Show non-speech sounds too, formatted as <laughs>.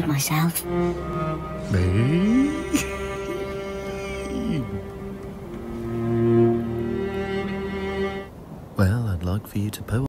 hurt myself. Me? <laughs> well, I'd like for you to poem.